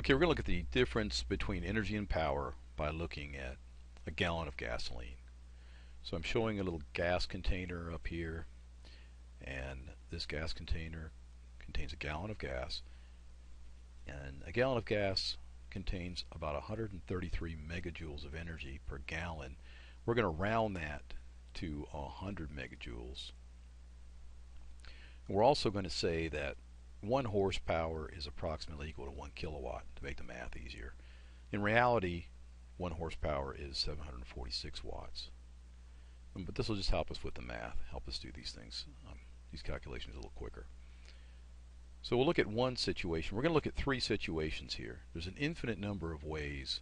Okay, we're going to look at the difference between energy and power by looking at a gallon of gasoline. So I'm showing a little gas container up here and this gas container contains a gallon of gas and a gallon of gas contains about 133 megajoules of energy per gallon. We're going to round that to 100 megajoules. We're also going to say that 1 horsepower is approximately equal to 1 kilowatt to make the math easier. In reality, 1 horsepower is 746 watts. Um, but this will just help us with the math, help us do these things, um, these calculations a little quicker. So we'll look at one situation. We're going to look at three situations here. There's an infinite number of ways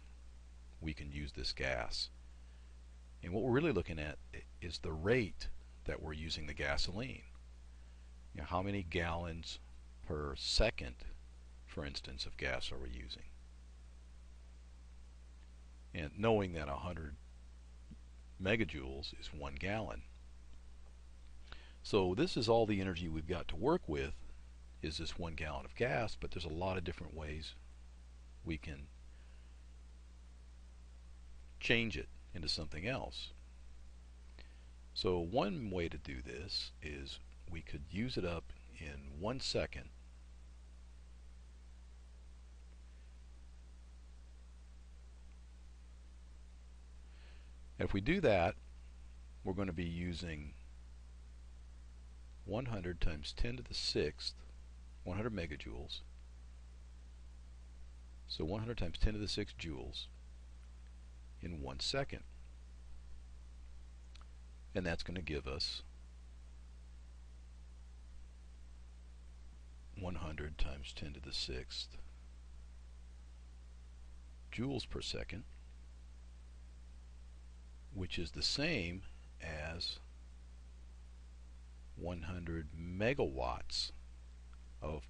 we can use this gas. And what we're really looking at is the rate that we're using the gasoline. You know, how many gallons per second, for instance, of gas are we using? And knowing that 100 megajoules is one gallon. So this is all the energy we've got to work with is this one gallon of gas, but there's a lot of different ways we can change it into something else. So one way to do this is we could use it up in one second If we do that, we're going to be using 100 times 10 to the 6th, 100 megajoules. So 100 times 10 to the 6 joules in one second. And that's going to give us 100 times 10 to the 6th joules per second which is the same as 100 megawatts of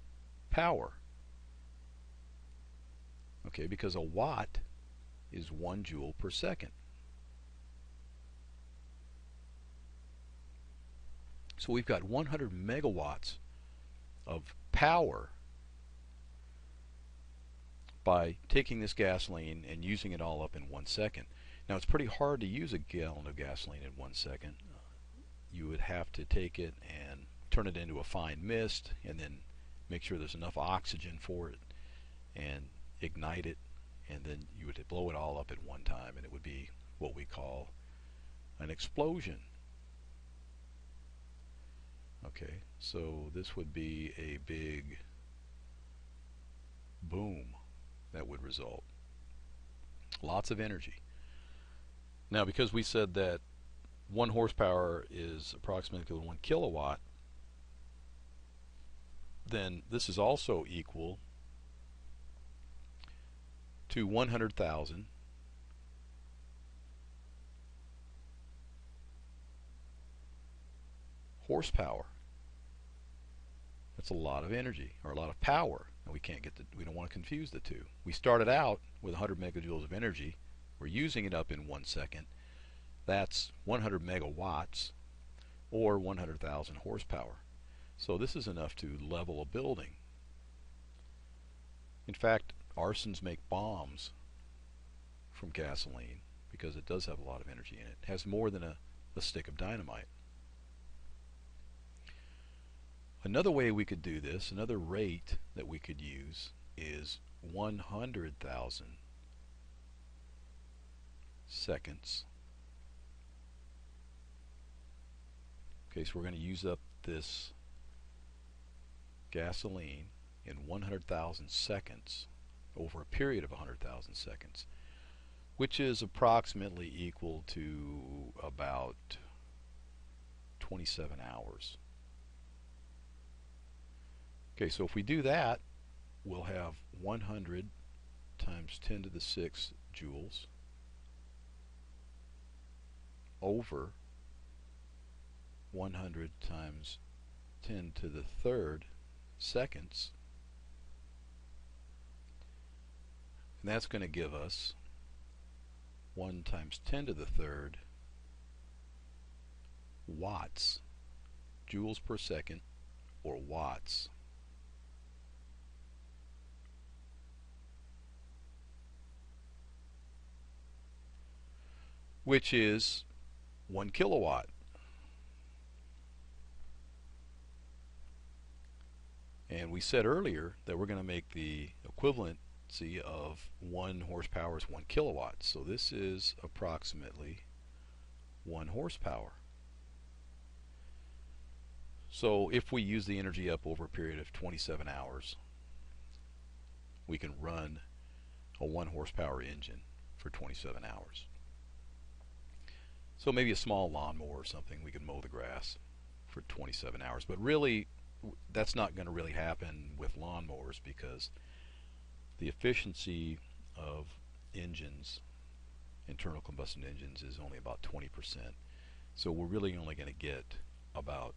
power. Okay, because a watt is one joule per second. So we've got 100 megawatts of power by taking this gasoline and using it all up in one second. Now it's pretty hard to use a gallon of gasoline in one second. You would have to take it and turn it into a fine mist and then make sure there's enough oxygen for it and ignite it and then you would blow it all up at one time and it would be what we call an explosion. Okay, so this would be a big boom that would result. Lots of energy. Now because we said that one horsepower is approximately one kilowatt, then this is also equal to 100,000 horsepower. That's a lot of energy or a lot of power. And we can't get the we don't want to confuse the two. We started out with 100 megajoules of energy we're using it up in one second. That's 100 megawatts or 100,000 horsepower. So this is enough to level a building. In fact, arsons make bombs from gasoline because it does have a lot of energy in it. It has more than a, a stick of dynamite. Another way we could do this, another rate that we could use is 100,000 seconds. Okay, so we're going to use up this gasoline in 100,000 seconds over a period of 100,000 seconds, which is approximately equal to about 27 hours. Okay, so if we do that, we'll have 100 times 10 to the 6 joules over 100 times 10 to the third seconds. And that's going to give us 1 times 10 to the third watts, joules per second, or watts. Which is 1 kilowatt. And we said earlier that we're going to make the equivalency of 1 horsepower is 1 kilowatt. So this is approximately 1 horsepower. So if we use the energy up over a period of 27 hours, we can run a 1 horsepower engine for 27 hours. So maybe a small lawnmower or something, we could mow the grass for 27 hours. But really, that's not going to really happen with lawnmowers because the efficiency of engines, internal combustion engines, is only about 20%. So we're really only going to get about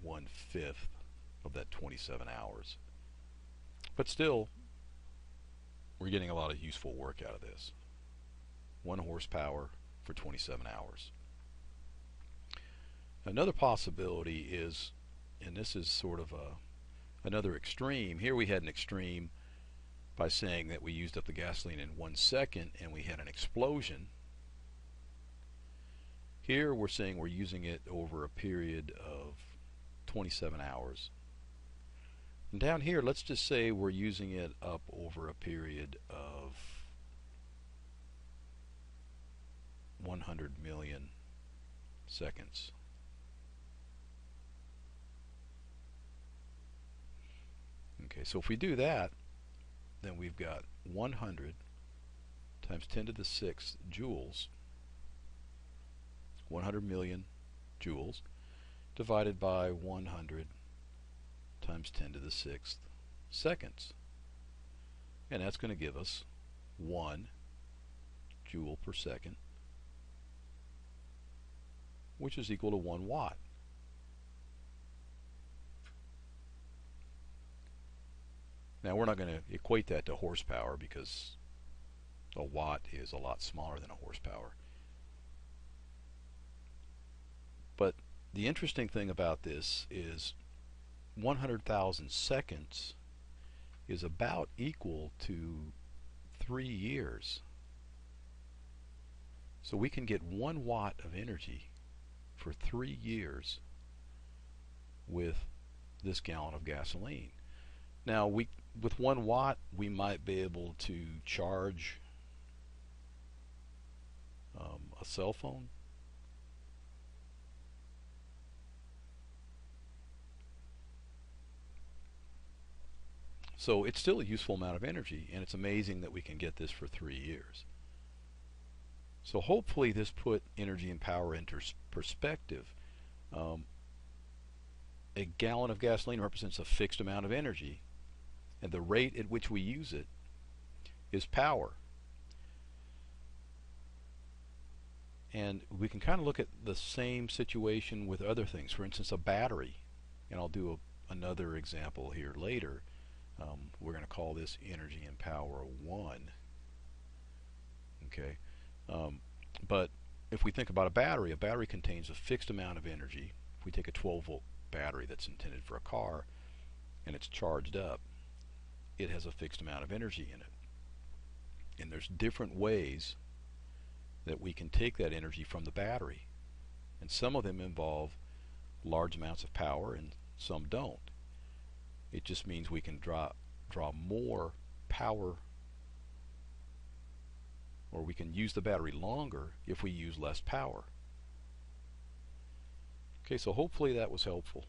one fifth of that 27 hours. But still, we're getting a lot of useful work out of this. One horsepower for 27 hours. Another possibility is and this is sort of a another extreme. Here we had an extreme by saying that we used up the gasoline in one second and we had an explosion. Here we're saying we're using it over a period of 27 hours. And down here, let's just say we're using it up over a period of 100 million seconds. Okay, so if we do that, then we've got 100 times 10 to the 6th joules, 100 million joules, divided by 100 times 10 to the 6th seconds. And that's going to give us 1 joule per second, which is equal to 1 watt. Now we're not going to equate that to horsepower because a watt is a lot smaller than a horsepower. But the interesting thing about this is 100,000 seconds is about equal to three years. So we can get one watt of energy for three years with this gallon of gasoline. Now we with one watt we might be able to charge um, a cell phone So it's still a useful amount of energy and it's amazing that we can get this for three years. So hopefully this put energy and power into perspective. Um, a gallon of gasoline represents a fixed amount of energy and the rate at which we use it is power. And we can kind of look at the same situation with other things. For instance, a battery. And I'll do a, another example here later. Um, we're going to call this energy and power 1. Okay. Um, but if we think about a battery, a battery contains a fixed amount of energy. If we take a 12 volt battery that's intended for a car and it's charged up, it has a fixed amount of energy in it. And there's different ways that we can take that energy from the battery. And some of them involve large amounts of power and some don't. It just means we can draw draw more power or we can use the battery longer if we use less power. Okay, so hopefully that was helpful.